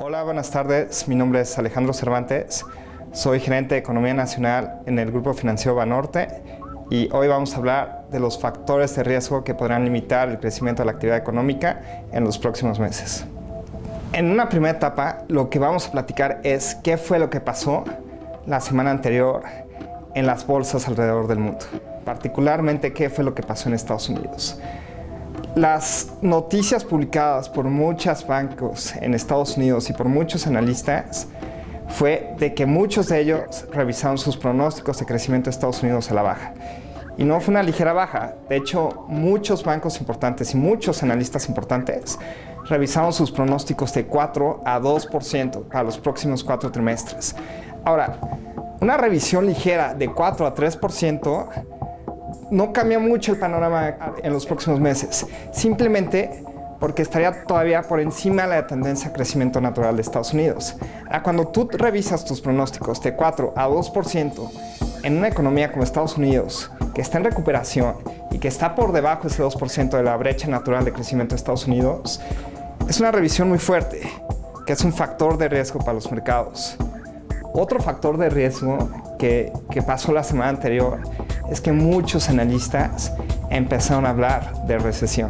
Hola, buenas tardes. Mi nombre es Alejandro Cervantes. Soy gerente de Economía Nacional en el Grupo Financiero Banorte y hoy vamos a hablar de los factores de riesgo que podrán limitar el crecimiento de la actividad económica en los próximos meses. En una primera etapa, lo que vamos a platicar es qué fue lo que pasó la semana anterior en las bolsas alrededor del mundo, particularmente qué fue lo que pasó en Estados Unidos. Las noticias publicadas por muchos bancos en Estados Unidos y por muchos analistas fue de que muchos de ellos revisaron sus pronósticos de crecimiento de Estados Unidos a la baja. Y no fue una ligera baja. De hecho, muchos bancos importantes y muchos analistas importantes revisaron sus pronósticos de 4 a 2% para los próximos cuatro trimestres. Ahora, una revisión ligera de 4 a 3% no cambia mucho el panorama en los próximos meses. Simplemente porque estaría todavía por encima de la tendencia a crecimiento natural de Estados Unidos. Cuando tú revisas tus pronósticos de 4 a 2% en una economía como Estados Unidos, que está en recuperación y que está por debajo de ese 2% de la brecha natural de crecimiento de Estados Unidos, es una revisión muy fuerte, que es un factor de riesgo para los mercados. Otro factor de riesgo que, pasó la semana anterior es que muchos analistas empezaron a hablar de recesión.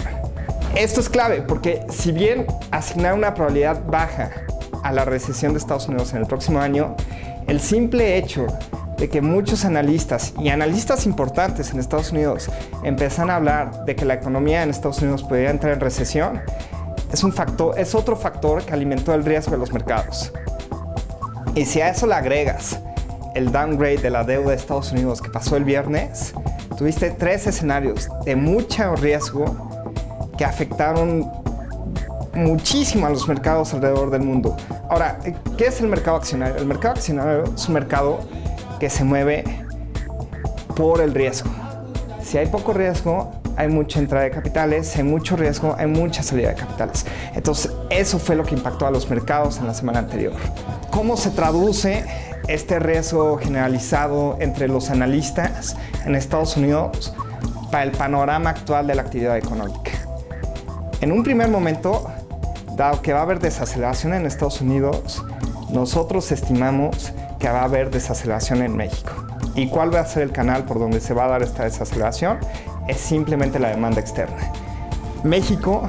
Esto es clave porque si bien asignar una probabilidad baja a la recesión de Estados Unidos en el próximo año, el simple hecho de que muchos analistas y analistas importantes en Estados Unidos empiezan a hablar de que la economía en Estados Unidos podría entrar en recesión, es, un factor, es otro factor que alimentó el riesgo de los mercados. Y si a eso le agregas el downgrade de la deuda de Estados Unidos que pasó el viernes, tuviste tres escenarios de mucho riesgo que afectaron muchísimo a los mercados alrededor del mundo. Ahora, ¿qué es el mercado accionario? El mercado accionario es un mercado que se mueve por el riesgo. Si hay poco riesgo, hay mucha entrada de capitales, hay mucho riesgo, hay mucha salida de capitales. Entonces, eso fue lo que impactó a los mercados en la semana anterior. ¿Cómo se traduce este riesgo generalizado entre los analistas en Estados Unidos para el panorama actual de la actividad económica? En un primer momento, dado que va a haber desaceleración en Estados Unidos, nosotros estimamos que va a haber desaceleración en México. ¿Y cuál va a ser el canal por donde se va a dar esta desaceleración? Es simplemente la demanda externa. México,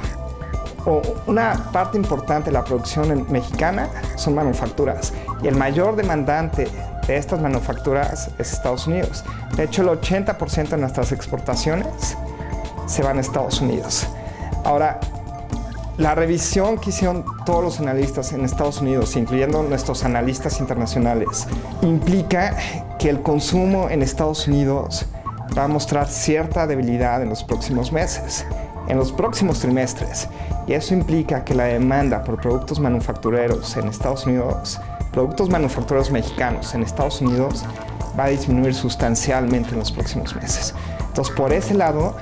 o una parte importante de la producción mexicana son manufacturas y el mayor demandante de estas manufacturas es Estados Unidos. De hecho, el 80% de nuestras exportaciones se van a Estados Unidos. Ahora, la revisión que hicieron todos los analistas en Estados Unidos, incluyendo nuestros analistas internacionales, implica que el consumo en Estados Unidos va a mostrar cierta debilidad en los próximos meses, en los próximos trimestres. Y eso implica que la demanda por productos manufactureros en Estados Unidos, productos manufactureros mexicanos en Estados Unidos, va a disminuir sustancialmente en los próximos meses. Entonces, por ese lado,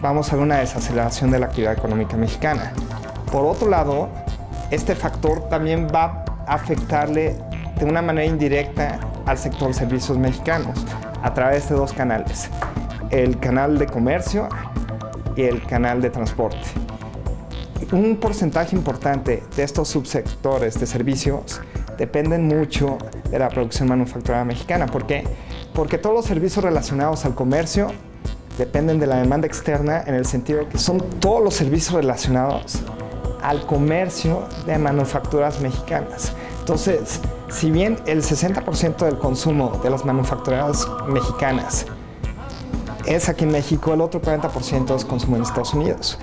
vamos a ver una desaceleración de la actividad económica mexicana. Por otro lado, este factor también va a afectarle de una manera indirecta al sector servicios mexicanos a través de dos canales, el canal de comercio y el canal de transporte. Un porcentaje importante de estos subsectores de servicios dependen mucho de la producción manufacturera mexicana. ¿Por qué? Porque todos los servicios relacionados al comercio dependen de la demanda externa en el sentido que son todos los servicios relacionados al comercio de manufacturas mexicanas. Entonces, si bien el 60% del consumo de las manufacturas mexicanas es aquí en México, el otro 40% es consumo en Estados Unidos.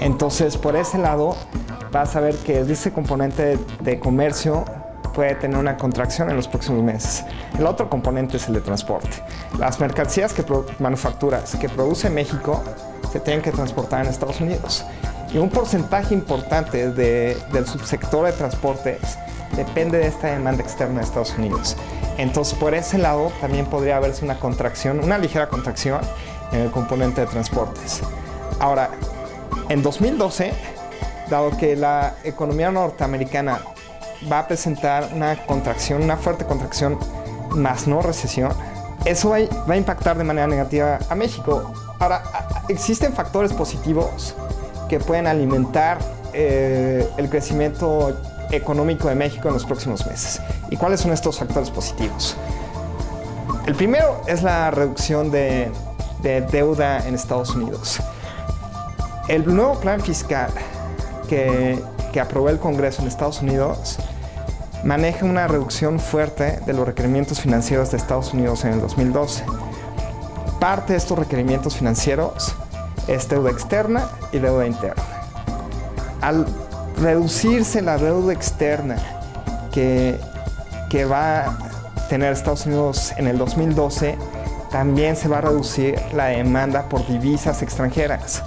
Entonces, por ese lado, vas a ver que ese componente de comercio puede tener una contracción en los próximos meses. El otro componente es el de transporte. Las mercancías que manufacturas que produce México se tienen que transportar en Estados Unidos. Y un porcentaje importante del subsector de transportes depende de esta demanda externa de Estados Unidos. Entonces, por ese lado también podría haberse una contracción, una ligera contracción en el componente de transportes. Ahora, en 2012, dado que la economía norteamericana va a presentar una contracción, una fuerte contracción, más no recesión, eso va, a impactar de manera negativa a México. Ahora, existen factores positivos que pueden alimentar eh, el crecimiento económico de México en los próximos meses. ¿Y cuáles son estos factores positivos? El primero es la reducción de, deuda en Estados Unidos. El nuevo plan fiscal que, que aprobó el Congreso en Estados Unidos maneja una reducción fuerte de los requerimientos financieros de Estados Unidos en el 2012. Parte de estos requerimientos financieros es deuda externa y deuda interna. Al reducirse la deuda externa que, que va a tener Estados Unidos en el 2012, también se va a reducir la demanda por divisas extranjeras.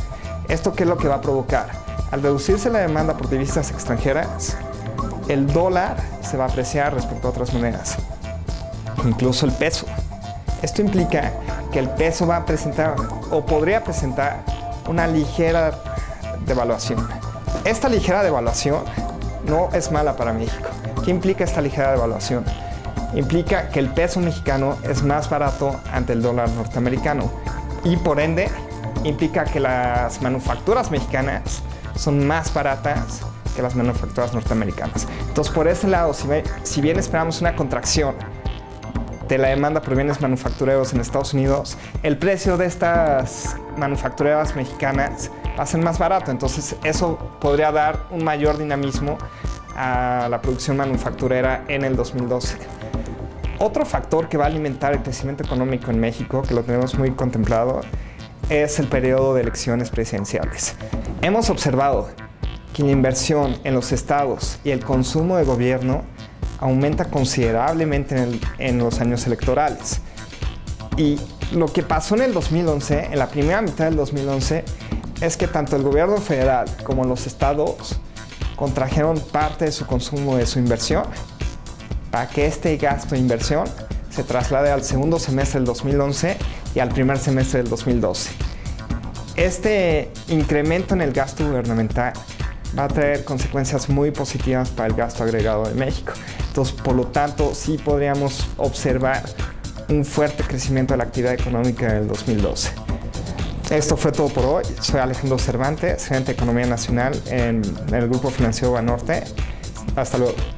¿Esto qué es lo que va a provocar? Al reducirse la demanda por divisas extranjeras, el dólar se va a apreciar respecto a otras monedas, incluso el peso. Esto implica que el peso va a presentar o podría presentar una ligera devaluación. Esta ligera devaluación no es mala para México. ¿Qué implica esta ligera devaluación? Implica que el peso mexicano es más barato ante el dólar norteamericano y por ende implica que las manufacturas mexicanas son más baratas que las manufacturas norteamericanas. Entonces, por ese lado, si, bien esperamos una contracción de la demanda por bienes manufactureros en Estados Unidos, el precio de estas manufactureras mexicanas va a ser más barato. Entonces, eso podría dar un mayor dinamismo a la producción manufacturera en el 2012. Otro factor que va a alimentar el crecimiento económico en México, que lo tenemos muy contemplado, es el periodo de elecciones presidenciales. Hemos observado la inversión en los estados y el consumo de gobierno aumenta considerablemente en, los años electorales. Y lo que pasó en el 2011, en la primera mitad del 2011, es que tanto el gobierno federal como los estados contrajeron parte de su consumo de su inversión para que este gasto de inversión se traslade al segundo semestre del 2011 y al primer semestre del 2012. Este incremento en el gasto gubernamental va a traer consecuencias muy positivas para el gasto agregado de México. Por lo tanto, sí podríamos observar un fuerte crecimiento de la actividad económica en el 2012. Esto fue todo por hoy. Soy Alejandro Cervantes, gerente de Economía Nacional en el Grupo Financiero Banorte. Hasta luego.